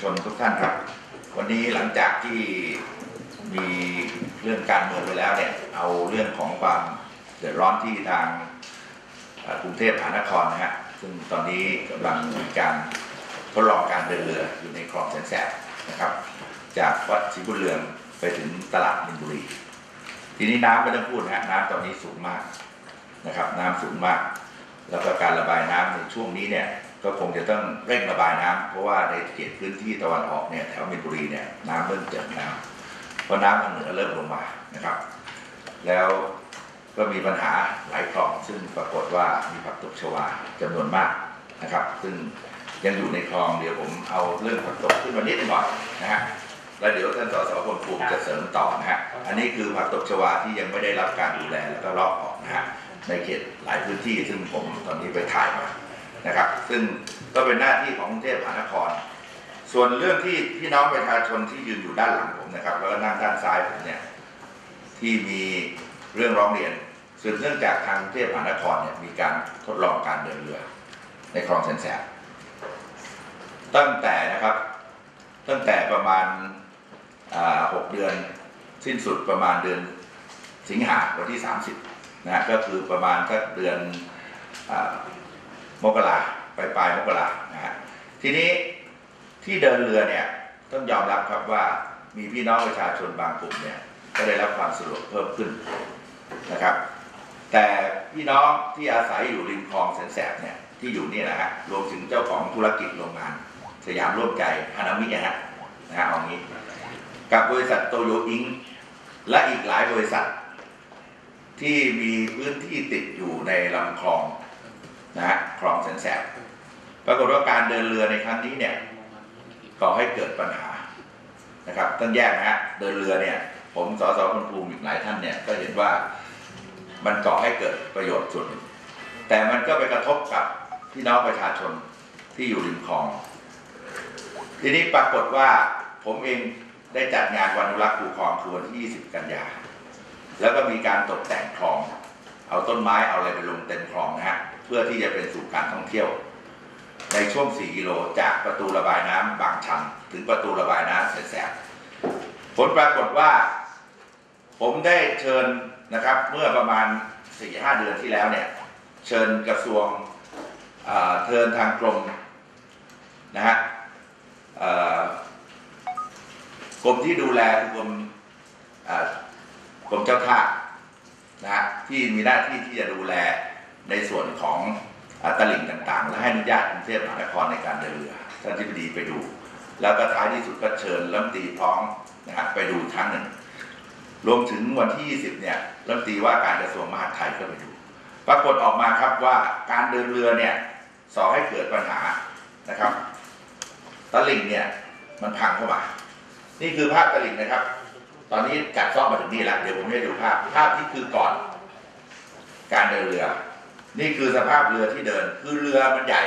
ชนทุกท่านครับ วันนี้หลังจากที่มีเรื่องการเมืองไปแล้วเนี่ยเอาเรื่องของความเดือดร้อนที่ทางกรุงเทพมหานครนะฮะซึ่งตอนนี้กำลังมีการทดลองการเดินเรืออยู่ในคลองแสนแสบนะครับ จากวัดศรีบุญเรืองไปถึงตลาดมินบุรี ทีนี้น้ำไม่ต้องพูดนะฮะน้ำตอนนี้สูงมากนะครับ น้ำสูงมาก แล้วก็การระบายน้ำในช่วงนี้เนี่ย ก็คงจะต้องเร่งระบายน้ำเพราะว่าในเขตพื้นที่ตะวันออกเนี่ยแถวมินบุรีเนี่ยน้ำเริ่มเจิ่งน้ำเพราะน้ำทางเหนือเริ่มลงมานะครับ แล้วก็มีปัญหาหลายคลองซึ่งปรากฏว่ามีผักตบชวาจำนวนมากนะครับ ซึ่งยังอยู่ในคลองเดี๋ยวผมเอาเรื่องผักตบขึ้นมานิดหน่อยนะฮะแล้วเดี๋ยวท่านสสพลภูมิจะเสริมต่อนะฮะอันนี้คือผักตบชวาที่ยังไม่ได้รับการดูแลแล้วก็ลอกออกนะฮะในเขตหลายพื้นที่ซึ่งผมตอนนี้ไปถ่ายมา นะครับ ซึ่งก็เป็นหน้าที่ของกรุงเทพมหานคร ส่วนเรื่องที่พี่น้องประชาชนที่ยืนอยู่ด้านหลังผมนะครับ แล้วก็นั่งด้านซ้ายผมเนี่ยที่มีเรื่องร้องเรียนสืบเนื่องจากทางกรุงเทพมหานครเนี่ยมีการทดลองการเดินเรือ ในคลองแสนแสบตั้งแต่นะครับ ตั้งแต่ประมาณาหกเดือนสิ้นสุดประมาณเดือนสิงหาวันที่ 30นะฮะก็คือประมาณสักเดือนอ มกราปลายปลายมกรานะฮะทีนี้ที่เดินเรือเนี่ยต้องยอมรับครับว่ามีพี่น้องประชาชนบางกลุ่มเนี่ยก็ได้รับความสะดวกเพิ่มขึ้นนะครับ แต่พี่น้องที่อาศัยอยู่ริมคลองแสนแสบเนี่ยที่อยู่นี่นะฮะรวมถึงเจ้าของธุรกิจโรงงาน สยามร่วมใจฮานามินะฮะนะฮะเอางี้ กับบริษัทโตโยอิงและอีกหลายบริษัท ที่มีพื้นที่ติดอยู่ในลำคลอง นะฮะคลองแสนแสบปรากฏว่าการเดินเรือในครั้งนี้เนี่ยก่อให้เกิดปัญหานะครับต้องแยกนะฮะเดินเรือเนี่ย ผมสสคนภูมิอีกหลายท่านเนี่ยก็เห็นว่ามันก่อให้เกิดประโยชน์ส่วนหนึ่งแต่มันก็ไปกระทบกับพี่น้องประชาชนที่อยู่ริมคลอง ทีนี้ปรากฏว่าผมเองได้จัดงานวันอนุรักษ์ภูคลองคือวันที่ 20 กันยา แล้วก็มีการตกแต่งคลอง เอาต้นไม้เอาอะไรไปลงเต็มคลองนะฮะ พื่อที่จะเป็นสู่การท่องเที่ยว ในช่วง 4 กิโลจากประตูระบายน้ำบางชันถึงประตูระบายน้ำแสบๆผลปรากฏว่า ผมได้เชิญนะครับเมื่อประมาณ 4-5 เดือนที่แล้วเนี่ย เชิญกระทรวงเอ่อเทินทางกรมนะฮะอ่อกรมที่ดูแลกรมอ่อกรมเจ้าท่านะฮะที่มีหน้าที่ที่จะดูแล ในส่วนของอตลิ่งต่างๆ และให้อนุญาตกรุงเทพมหานครในการเดินเรือท่านที่ปดีไปดู แล้วก็ท้ายที่สุดก็เชิญรัฐมตีพร้อมนะฮะไปดูครั้งหนึ่ง รวมถึงวันที่ 20 เนี่ยรัฐมตีว่าการกระทรวงมหาดไทยก็ไปดู ปรากฏออกมาครับว่าการเดินเรือเนี่ยสอให้เกิดปัญหานะครับตลิ่งเนี่ยมันพังเข้ามานี่คือภาพตลิ่งนะครับ ตอนนี้กัดซ้อมาถึงนี่แล้วเดี๋ยวผมให้ดูภาพ ภาพที่คือก่อน การเดินเรือ นี่คือสภาพเรือที่เดิน คือเรือมันใหญ่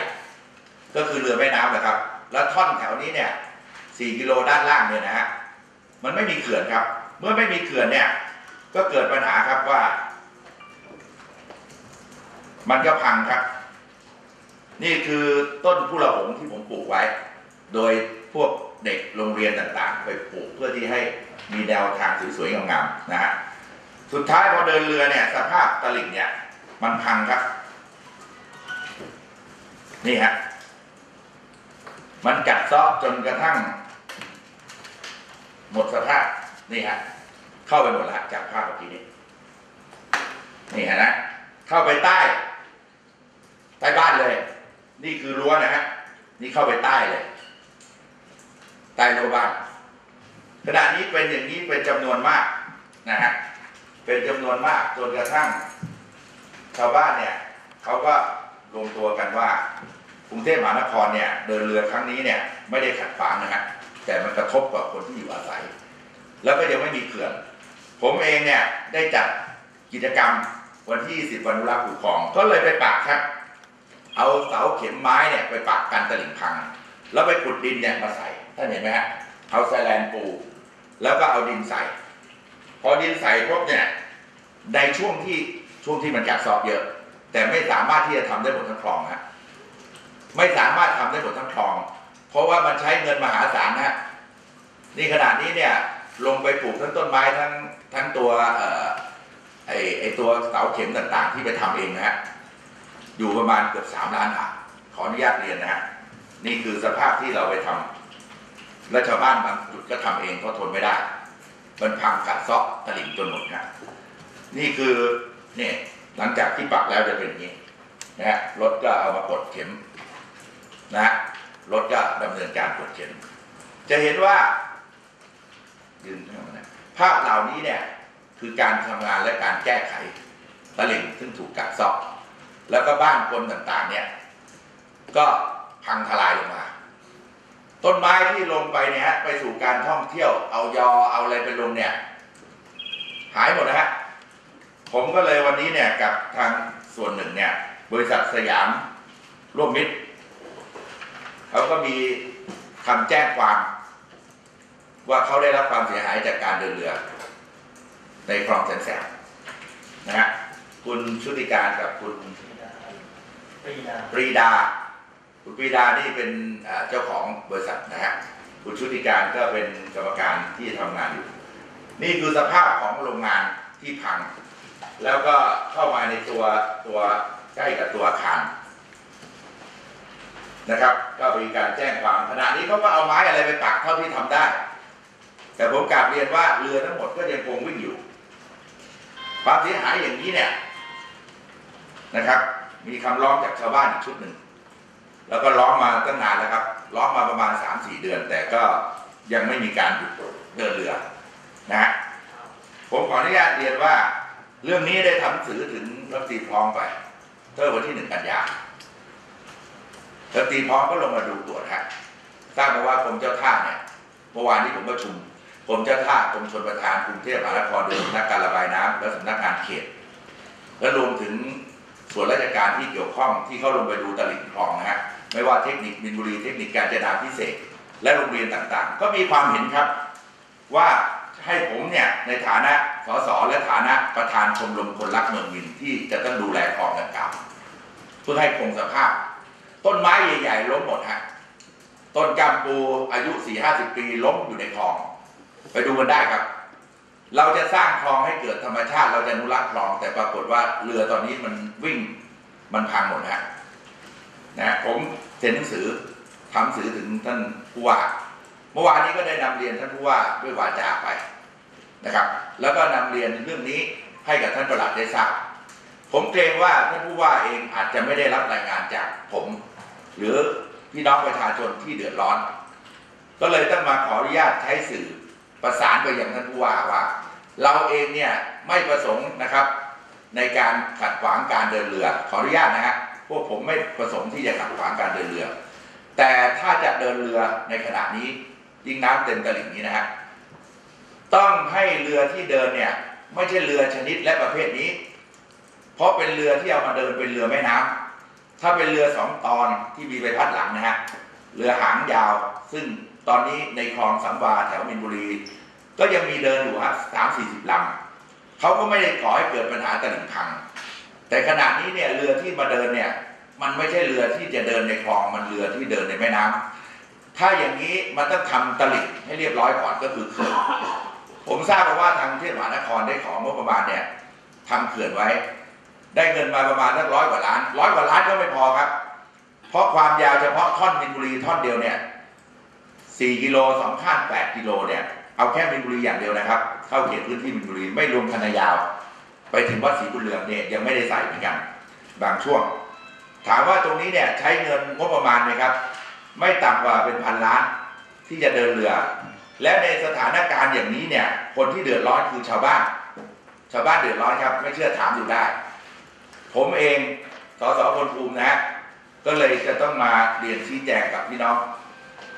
ก็คือเรือแม่น้ำนะครับ แล้วท่อนแถวนี้เนี่ย4กิโลด้านล่างเนี่ยนะฮะมันไม่มีเขื่อนครับ เมื่อไม่มีเขื่อนเนี่ย ก็เกิดปัญหาครับว่า มันก็พังครับ นี่คือต้นผู้ละหงที่ผมปลูกไว้ โดยพวกเด็กโรงเรียนต่างๆ ไปปลูกเพื่อที่ให้มีแนวทางสวยๆงามๆนะฮะสุดท้ายพอเดินเรือเนี่ย สภาพตลิ่งเนี่ย มันพังครับ นี่ฮะ มันกัดซาะจนกระทั่ง หมดสภาพ นี่ฮะ เข้าไปหมดล้วจากภาพเมื่อกี้นี้ นี่ฮะนะ เข้าไปใต้ ใต้บ้านเลย นี่คือรั้วนะฮะ นี่เข้าไปใต้เลย ใต้รั้วบ้าน ขณะนี้เป็นอย่างนี้เป็นจำนวนมากนะฮะ เป็นจำนวนมากจนกระทั่งชาวบ้านเนี่ย เขาก็ รวมตัวกันว่ากรุงเทพมหานครเนี่ยเดินเรือครั้งนี้เนี่ยไม่ได้ขัดขวางนะฮะแต่มันกระทบกับคนที่อยู่อาศัย แล้วก็ยังไม่มีเขื่อน ผมเองเนี่ยได้จัดกิจกรรมวันที่10วันรักษ์ภูคลอง ก็เลยไปปักครับ เอาเสาเข็มไม้เนี่ยไปปักกันตลิ่งพัง แล้วไปขุดดินเนี่ยมาใส่ท่านเห็นไหมฮะเอาแซแลนปู แล้วก็เอาดินใส่ พอดินใส่ปุ๊บเนี่ยในช่วงที่ช่วงที่มันกัดซอกเยอะ แต่ไม่สามารถที่จะทำได้หมดทั้งคลองฮะไม่สามารถทำได้หมดทั้งคลอง เพราะว่ามันใช้เงินมหาศาลนะฮะนี่ขนาดนี้เนี่ยลงไปปลูกทั้งต้นไม้ทั้งทั้งตัวเอ่อไอไอตัวเสาเข็มต่างๆ ที่ไปทำเองนะฮะอยู่ประมาณเกือบสามล้านบาทขออนุญาตเรียนนะฮะนี่คือสภาพที่เราไปทำและชาวบ้านบางจุดก็ทำเองเพราะทนไม่ได้มันพังกัดเซาะตลิ่งจนหมดนะนี่คือเนี่ย หลังจากที่ปักแล้วจะเป็นอย่างนี้นะฮะรถก็เอามากดเข็มนะฮะรถก็ดำเนินการกดเข็ม จะเห็นว่ายืนภาพเหล่านี้เนี่ยคือการทำงานและการแก้ไขตลิ่งซึ่งถูกกัดเซาะแล้วก็บ้านคนต่างๆ เนี่ย ก็พังทลายลงมา ต้นไม้ที่ลงไปเนี่ยฮะไปสู่การท่องเที่ยวเอายอเอาอะไรไปลงเนี่ย หายหมดนะฮะ ผมก็เลยวันนี้เนี่ยกับทางส่วนหนึ่งเนี่ย บริษัทสยามร่วมมิตรเขาก็มีคำแจ้งความว่าเขาได้รับความเสียหายจากการเดินเรือ ในคลองแสนแสบนะฮะคุณชุติการกับคุณปรีดาปรีดา คุณปรีดานี่เป็นเอ่อเจ้าของบริษัทนะฮะคุณชุติการก็เป็นกรรมการที่ทำงานอยู่ นี่คือสภาพของโรงงานที่พัง แล้วก็เข้ามาในตัวตัวใกล้กับตัวอาคารนะครับ ก็มีการแจ้งความขณะนี้เขาก็เอาไม้อะไรไปปักเท่าที่ทำได้ แต่ผมกราบเรียนว่าเรือทั้งหมดก็ยังคงวิ่งอยู่ความเสียหายอย่างนี้เนี่ยนะครับ มีคำร้องจากชาวบ้านอีกชุดหนึ่งแล้วก็ร้องมาตั้งนานแล้วครับร้องมาประมาณสามสี่เดือน แต่ก็ยังไม่มีการหยุดเดินเรือนะผมขออนุญาตเรียนว่า เรื่องนี้ได้ทำหนังสือถึงรัฐตีพร้อมไปเมื่อวันที่หนึ่งกันยารัฐตีพร้อมก็ลงมาดูตรวจฮะทราบมาว่ากรมเจ้าท่าเนี่ยเมื่อวานนี้ผมประชุมกรมเจ้าท่ากรมชลประทานกรุงเทพมหานครโดยสำนักการระบายน้ำและสำนักงานเขต และรวมถึงส่วนราชการที่เกี่ยวข้องที่เข้าลงไปดูตลิ่งคลองนะฮะไม่ว่าเทคนิคมินบุรีเทคนิคการจนาพิเศษ และโรงเรียนต่างๆ ก็มีความเห็นครับว่าให้ผมเนี่ยในฐานะ สสและฐานะประธานชมรมคนรักเมืองวินที่จะต้องดูแลคลองดังกล่าวเพื่อให้คงสภาพ ต้นไม้ใหญ่ๆล้มหมดฮะต้นจามปูอายุ4 5 0ปีล้มอยู่ในคลอง ไปดูกันได้ครับ เราจะสร้างคลองให้เกิดธรรมชาติ เราจะอนุรักษ์คลอง แต่ปรากฏว่าเรือตอนนี้มันวิ่งมันพังหมดฮะนะผมเซ็นหนังสือทำหนังสือถึงท่านผู้ว่า เมื่อวานนี้ก็ได้นำเรียนท่านผู้ว่าด้วยวาจาไป นะครับ แล้วก็นำเรียนเรื่องนี้ให้กับท่านประหลัดได้ทราบผมเกรงว่าท่านผู้ว่าเองอาจจะไม่ได้รับรายงานจากผม หรือพี่น้องประชาชนที่เดือดร้อน ก็เลยต้องมาขออนุญาตใช้สื่อประสานไปยังท่านผู้ว่าว่า เราเองเนี่ยไม่ประสงค์นะครับ ในการขัดขวางการเดินเรือ ขออนุญาตนะฮะพวกผมไม่ประสงค์ที่จะขัดขวางการเดินเรือ แต่ถ้าจะเดินเรือในขณะนี้ยิ่งน้ำเต็มตลิ่งนี้นะฮะ ต้องให้เรือที่เดินเนี่ย ไม่ใช่เรือชนิดและประเภทนี้ เพราะเป็นเรือที่เอามาเดินเป็นเรือแม่น้ำถ้าเป็นเรือสองตอนที่มีใบพัดหลังนะฮะเรือหางยาว ซึ่งตอนนี้ในคลองสัมวาแถวมินบุรี ก็ยังมีเดินอยู่ฮะสามสี่สิบลำเขาก็ไม่ได้ก่อให้เกิดปัญหาตลิ่งพัง แต่ขณะนี้เนี่ยเรือที่มาเดินเนี่ย มันไม่ใช่เรือที่จะเดินในคลองมันเรือที่เดินในแม่น้ำถ้าอย่างนี้มันต้องทำตลิ่งให้เรียบร้อยก่อนก็คือเขื่อน ผมทราบมาว่าทางกรุงเทพมหานครได้ของงบประมาณเนี่ยทำเขื่อนไว้ ได้เงินมาประมาณสักร้อยกว่าล้านร้อยกว่าล้านก็ไม่พอครับ เพราะความยาวเฉพาะท่อนมินบุรีท่อนเดียวเนี่ยสี่กิโลสองข้างแปดกิโลเนี่ยเอาแค่มินบุรีอย่างเดียวนะครับ เข้าเขตพื้นที่มินบุรีไม่รวมคณะยาว ไปถึงวัดศรีบุญเรืองเนี่ยยังไม่ได้ใส่เหมือนกันบางช่วง ถามว่าตรงนี้เนี่ยใช้เงินงบประมาณไหมครับ ไม่ต่ำกว่าเป็นพันล้านที่จะเดินเรือ และในสถานการณ์อย่างนี้เนี่ย คนที่เดือดร้อนคือชาวบ้าน ชาวบ้านเดือดร้อนครับ ไม่เชื่อถามดูได้ ผมเองสสพลภูมินะ ก็เลยจะต้องมาเรียนชี้แจงกับพี่น้อง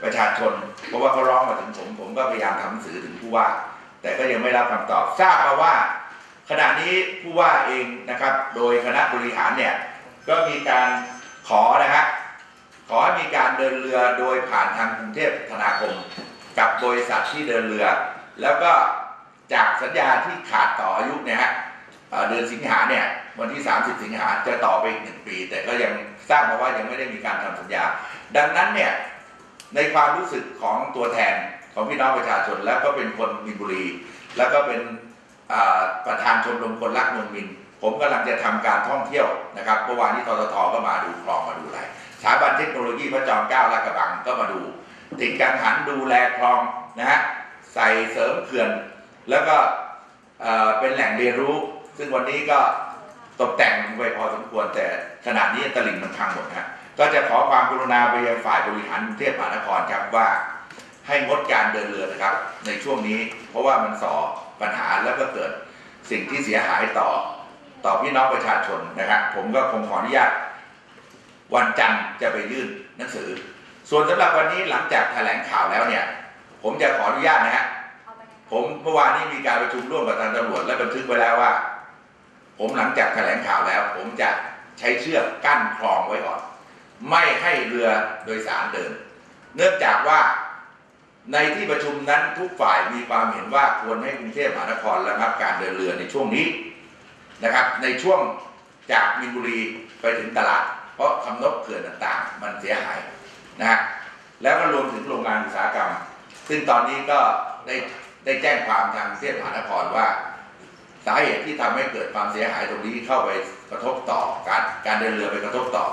ประชาชน เพราะว่าเขาร้องมาถึงผม ผมก็พยายามทำหนังสือถึงผู้ว่า แต่ก็ยังไม่รับคำตอบทราบมาว่า ขณะนี้ผู้ว่าเองนะครับ โดยคณะบริหารเนี่ยก็มีการขอนะฮะขอให้มีการเดินเรือโดยผ่านทางกรุงเทพธนาคม บริษัทที่เดินเรือ แล้วก็จากสัญญาที่ขาดต่ออายุเนี่ยฮะเดือนสิงหาเนี่ยวันที่ 30 สิงหาจะต่อไปอีกหนึ่งปี แต่ก็ยังทราบมาว่ายังไม่ได้มีการทำสัญญา ดังนั้นเนี่ยในความรู้สึกของตัวแทนของพี่น้องประชาชน แล้วก็เป็นคนมีนบุรี แล้วก็เป็นประธานชมรมคนรักเมืองมิน ผมกำลังจะทำการท่องเที่ยวนะครับเมื่อวานนี้ทททก็มาดูคลองมาดูอะไรสถาบันเทคโนโลยีพระจอมเกล้าลาดกระบังก็มาดู ติดกังหันดูแลคลองนะฮะใส่เสริมเขื่อน แล้วก็เป็นแหล่งเรียนรู้ ซึ่งวันนี้ก็ตกแต่งไปพอสมควรแต่ขณะนี้ตลิ่งมันพังหมดนะฮะก็จะขอความกรุณาไปยังฝ่ายบริหารกรุงเทพมหานครครับว่าให้งดการเดินเรือนะครับ ในช่วงนี้เพราะว่ามันส่อปัญหาแล้วก็เกิดสิ่งที่เสียหายต่อต่อพี่น้องประชาชนนะครับ ผมก็คงขออนุญาตวันจันทร์จะไปยื่นหนังสือ ส่วนสำหรับวันนี้หลังจากแถลงข่าวแล้วเนี่ย ผมจะขออนุญาตนะฮะผมเมื่อวานนี้มีการประชุมร่วมกับทางตำรวจและบันทึกไว้แล้วว่า ผมหลังจากแถลงข่าวแล้ว ผมจะใช้เชือกกั้นคลองไว้ก่อน ไม่ให้เรือโดยสารเดิน เนื่องจากว่าในที่ประชุมนั้นทุกฝ่ายมีความเห็นว่าควรให้กรุงเทพมหานครระงับการเดินเรือในช่วงนี้นะครับ ในช่วงจากมินบุรีไปถึงตลาด เพราะคำนบเขื่อนต่างๆ มันเสียหาย นะฮะแล้วก็รวมถึงโรงงานอุตสาหกรรม ซึ่งตอนนี้ก็ได้ได้แจ้งความทางเทพมหานครว่า สาเหตุที่ทำให้เกิดความเสียหายตรงนี้เข้าไปกระทบต่อการการเดินเรือไปกระทบต่อ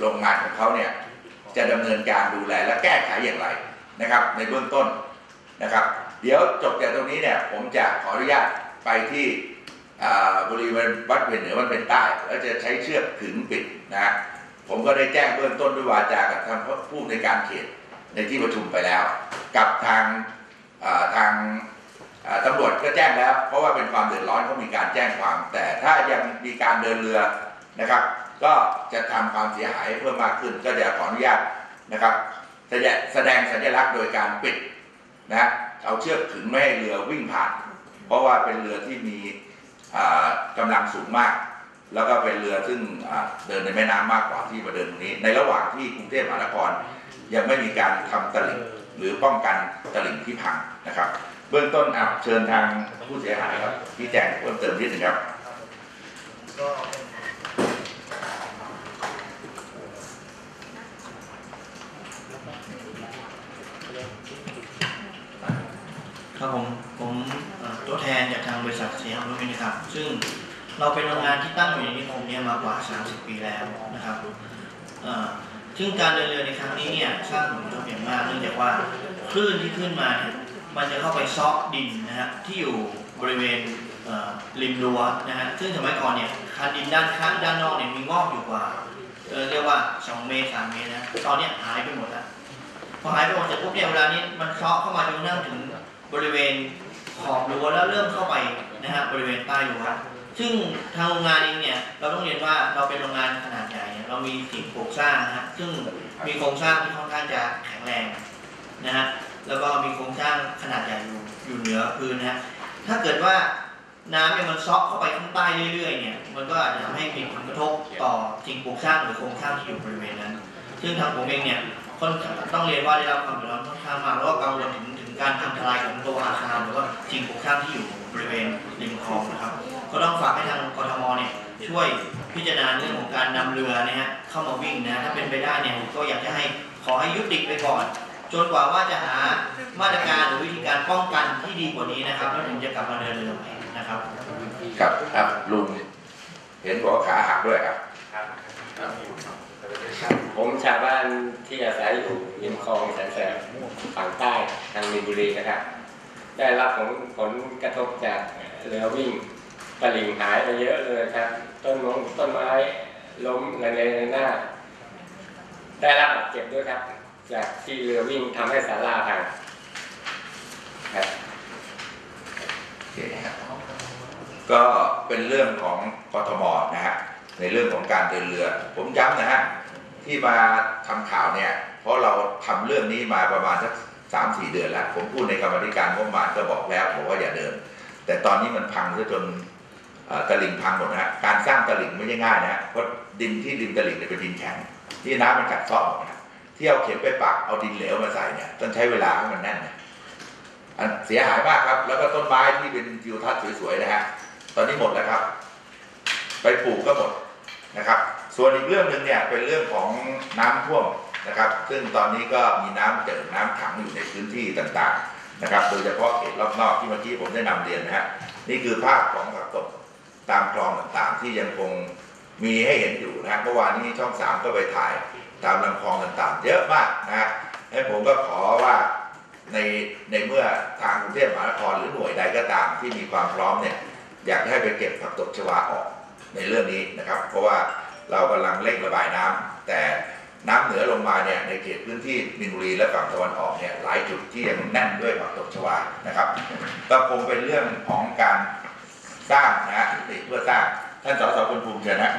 โรงงานของเขาเนี่ยจะดำเนินการดูแลและแก้ไขอย่างไรนะครับ ในเบื้องต้นนะครับ เดี๋ยวจบจากตรงนี้เนี่ยผมจะขออนุญาตไปที่บริเวณวัดเวียนเหนือวัดเป็นใต้แล้วจะใช้เชือกขึงปิดนะฮะ ผมก็ได้แจ้งเบื้องต้นด้วยวาจากับทางผู้ในการเขตในที่ประชุมไปแล้ว กับทางทางตำรวจก็แจ้งแล้ว เพราะว่าเป็นความเดือดร้อนเขามีการแจ้งความ แต่ถ้ายังมีการเดินเรือนะครับ ก็จะทำความเสียหายเพิ่มมากขึ้น ก็จะขออนุญาตนะครับแสดงสัญลักษณ์โดยการปิดนะเอาเชือกขึงไม่ให้เรือวิ่งผ่าน เพราะว่าเป็นเรือที่มีอ่ากำลังสูงมาก แล้วก็เป็นเรือซึ่งเดินในแม่น้ำมากกว่าที่มาเดินตรงนี้ ในระหว่างที่กรุงเทพมหานคร ยังไม่มีการทำตลิ่งหรือป้องกันตลิ่งที่พังนะครับ เบื้องต้นอะเชิญทางผู้เสียหายครับที่แจ้งเพิ่มเติมนิดหนึ่งครับก็ครับผมผมตัวแทนจากทางบริษัทเสียงรุ่นนะครับ ซึ่ง เราเป็นโรงงานที่ตั้งอยู่ในนิคมเนี้มากว่า 30 ปีแล้วนะครับซึ่งการเดินเรือในครั้งนี้เนี่ยสร้างผลกระทบอย่างมากเนื่องจากว่าคลื่นที่ขึ้นมาเนี่ยมันจะเข้าไปซอกดินนะฮะที่อยู่บริเวณริมรั้วนะฮะซึ่งสมัยก่อนเนี่ยคันดินด้านข้างด้านนอกเนี่ยมีงอกอยู่กว่าเเรียกว่า 2 เมตร3เมตรนะตอนนี้หายไปหมดแล้วพอหายไปหมดเสร็จปุ๊บเนี่ยเวลานี้มันซอกเข้ามาจนกระทั่งถึงบริเวณขอบรั้วแล้วเริ่มเข้าไปนะฮะบริเวณใต้รั้ว ซึ่งทางโรงงานเองเนี่ยเราต้องเรียนว่าเราเป็นโรงงานขนาดใหญ่เนี่ยเรามีสิ่งปลูกสร้างนะฮะซึ่งมีโครงสร้างที่ค่อนข้างจะแข็งแรงนะฮะแล้วก็มีโครงสร้างขนาดใหญ่อยู่อยู่เหนือพื้นนะฮะถ้าเกิดว่าน้ำเนี่ยมันซอกเข้าไปข้างใต้เรื่อยๆเนี่ยมันก็อาจจะทำให้มีผลกระทบต่อสิ่งปลูกสร้างหรือโครงสร้างที่อยู่บริเวณนั้น ซึ่งทางผมเองเนี่ยค่อนต้องเรียนว่าได้รับความเดือดร้อนค่อนข้างมากแล้วก็กังวลถึงถึงการทำทลายของตัวอาคารหรือว่าสิ่งปลูกสร้างที่อยู่บริเวณริมคลองนะครับ ก็ต้องฝากให้ทางกทมเนี่ยช่วยพิจารณาเรื่องของการนำเรือนะฮะเข้ามาวิ่งนะถ้าเป็นไปได้เนี่ยก็อยากจะให้ขอให้ยุติไปก่อน จนกว่าว่าจะหามาตรการหรือวิธีการป้องกันที่ดีกว่านี้นะครับแล้วถึงจะกลับมาเดินเรือใหม่นะครับครับครับลุงเห็นบอกว่าขาหักด้วยครับผมชาวบ้านที่อาศัยอยู่ริมคลองแสนแสบฝั่งใต้ทางมีนบุรีนะครับ ได้รับผลผลกระทบจากเรือวิ่ง ตลิ่งหายไปเยอะเลยครับ ต้นมงต้นไม้ล้มระเนระนาดได้รับบาดเจ็บด้วยครับ จากที่เรือวิ่งทำให้ศาลาพังครับโอเคครับก็เป็นเรื่องของกทมนะฮะในเรื่องของการเดินเรือ ผมย้ำนะฮะที่มาทำข่าวเนี่ย เพราะเราทำเรื่องนี้มาประมาณสักสามสี่เดือนแล้ว ผมพูดในกรรมธิการงบประมาณก็บอกแล้วบอกว่าอย่าเดิน แต่ตอนนี้มันพังซะจน ตลิ่งพังหมดนะฮะการสร้างตลิ่งไม่ใช่ง่ายนะฮะเพราะดินที่ริมตลิ่งเนี่ยเป็นดินแข็งที่น้ำมันกัดเซาะหมดนะที่เอาเข็มไปปักเอาดินเหลวมาใส่เนี่ยต้องใช้เวลาให้มันแน่นนะอันเสียหายมากครับ แล้วก็ต้นไม้ที่เป็นทิวทัศน์สวยๆนะฮะตอนนี้หมดแล้วครับ ไปปลูกก็หมดนะครับ ส่วนอีกเรื่องหนึ่งเนี่ยเป็นเรื่องของน้ำท่วมนะครับ ซึ่งตอนนี้ก็มีน้ำเจิ่งน้ำขังอยู่ในพื้นที่ต่างๆ นะครับ โดยเฉพาะเขตรอบนอกที่เมื่อกี้ผมได้นำเรียนนะฮะนี่คือภาพของผักตบ ตามคลองต่างๆ ที่ยังคงมีให้เห็นอยู่นะเมื่อวานนี้ช่องสามก็ไปถ่ายตามลำคลองต่างๆ เยอะมากนะฮะให้ผมก็ขอว่าในในเมื่อทางกรุงเทพมหานครหรือหน่วยใดก็ตามที่มีความพร้อมเนี่ยอยากให้ไปเก็บผักตบชวาออกในเรื่องนี้นะครับ เพราะว่าเรากำลังเร่งระบายน้ำแต่น้ำเหนือลงมาเนี่ยในเขตพื้นที่มินบุรีและฝั่งตะวันออกเนี่ยหลายจุดที่ยังแน่นด้วยผักตบชวานะครับก็คงเป็นเรื่องของการ สร้างนะฮะติเพื่อสร้างท่านสสคุณภูมิเชิญนะ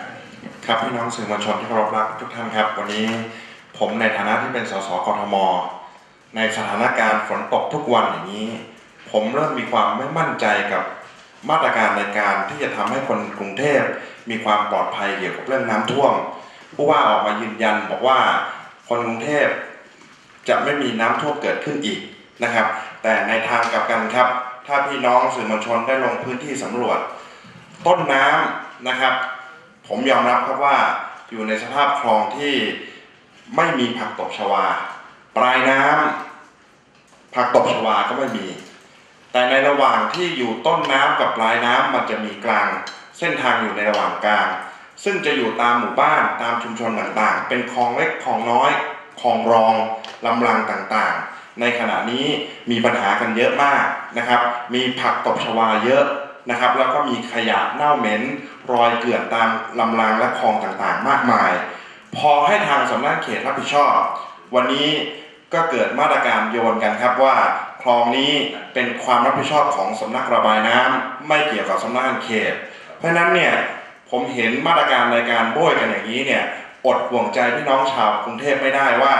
ครับพี่น้องสื่อมวลชนที่เคารพรักทุกท่านครับ วันนี้ผมในฐานะที่เป็นสสกทม ในสถานการณ์ฝนตกทุกวันอย่างนี้ ผมเริ่มมีความไม่มั่นใจกับมาตรการในการที่จะทำให้คนกรุงเทพมีความปลอดภัยเกี่ยวกับเรื่องน้ำท่วมผู้ว่าออกมายืนยันบอกว่าคนกรุงเทพจะไม่มีน้ำท่วมเกิดขึ้นอีกนะครับ แต่ในทางกลับกันครับ ถ้าพี่น้องสื่อมวลชนได้ลงพื้นที่สำรวจ ต้นน้ำนะครับ ผมยอมรับครับว่าอยู่ในสภาพคลองที่ไม่มีผักตบชวา ปลายน้ำผักตบชวาก็ไม่มี แต่ในระหว่างที่อยู่ต้นน้ำกับปลายน้ำมันจะมีกลาง เส้นทางอยู่ในระหว่างกลาง ซึ่งจะอยู่ตามหมู่บ้านตามชุมชนต่างๆ เป็นคลองเล็กคลองน้อยคลองรองลำรางต่างๆ ในขณะนี้มีปัญหากันเยอะมากนะครับ มีผักตบชวาเยอะนะครับ แล้วก็มีขยะเน่าเหม็นรอยเกลื่อนตามลำรางและคลองต่างๆ มากมาย พอให้ทางสำนักเขตรับผิดชอบ วันนี้ก็เกิดมาตรการโยนกันครับว่าคลองนี้เป็นความรับผิดชอบของสำนักระบายน้ำไม่เกี่ยวกับสำนักงานเขต เพราะฉะนั้นเนี่ยผมเห็นมาตรการในการโบยกันอย่างนี้เนี่ยอดห่วงใจพี่น้องชาวกรุงเทพไม่ได้ว่า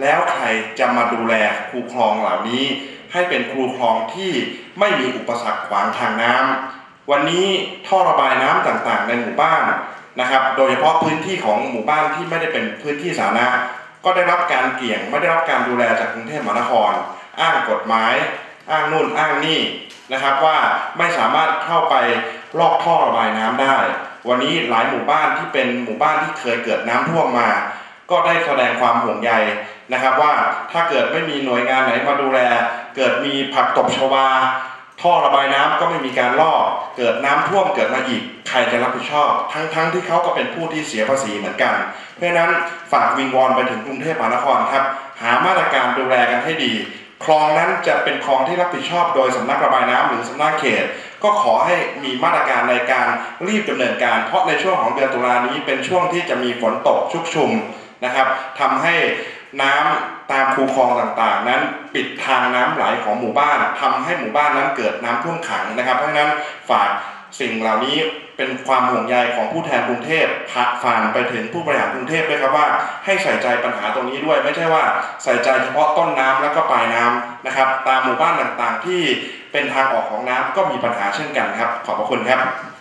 แล้วใครจะมาดูแลคูคลองเหล่านี้ ให้เป็นคูคลองที่ไม่มีอุปสรรคขวางทางน้ำวันนี้ท่อระบายน้ำต่างๆ ในหมู่บ้านนะครับ โดยเฉพาะพื้นที่ของหมู่บ้านที่ไม่ได้เป็นพื้นที่สาธารณะก็ได้รับการเกี่ยงไม่ได้รับการดูแลจากกรุงเทพมหานคร อ้างกฎหมาย อ้างนู่นอ้างนี่นะครับว่าไม่สามารถเข้าไปลอกท่อระบายน้ำได้ วันนี้หลายหมู่บ้านที่เป็นหมู่บ้านที่เคยเกิดน้ำท่วมมา ก็ได้แสดงความห่วงใย นะครับว่าถ้าเกิดไม่มีหน่วยงานไหนมาดูแล เกิดมีผักตบชวา ท่อระบายน้ำก็ไม่มีการลอกเกิดน้ำท่วมเกิดมาอีกใครจะรับผิดชอบ ทั้งๆทที่เขาก็เป็นผู้ที่เสียภาษีเหมือนกัน เพราะฉะนั้นฝากวิงวอนไปถึงกรุงเทพมหานครครับ หามาตรการดูแลกันให้ดีคลองนั้นจะเป็นคลองที่รับผิดชอบโดยสำนักระบายน้ำหรือสำนักเขต ก็ขอให้มีมาตรการในการรีบดำเนินการ เพราะในช่วงของเดือนตุลานี้เป็นช่วงที่จะมีฝนตกชุกชุมนะครับทำให้ น้ำตามคูคลองต่างๆ นั้นปิดทางน้ำไหลของหมู่บ้านทำให้หมู่บ้านนั้นเกิดน้ำท่วมขังนะครับ เพราะฉะนั้นฝากสิ่งเหล่านี้เป็นความห่วงใยของผู้แทนกรุงเทพผ่าฝานไปถึงผู้บริหารกรุงเทพด้วยครับว่า ให้ใส่ใจปัญหาตรงนี้ด้วย ไม่ใช่ว่าใส่ใจเฉพาะต้นน้ำแล้วก็ปลายน้ำนะครับ ตามหมู่บ้านต่างๆที่เป็นทางออกของน้ำก็มีปัญหาเช่นกันครับ ขอบพระคุณครับ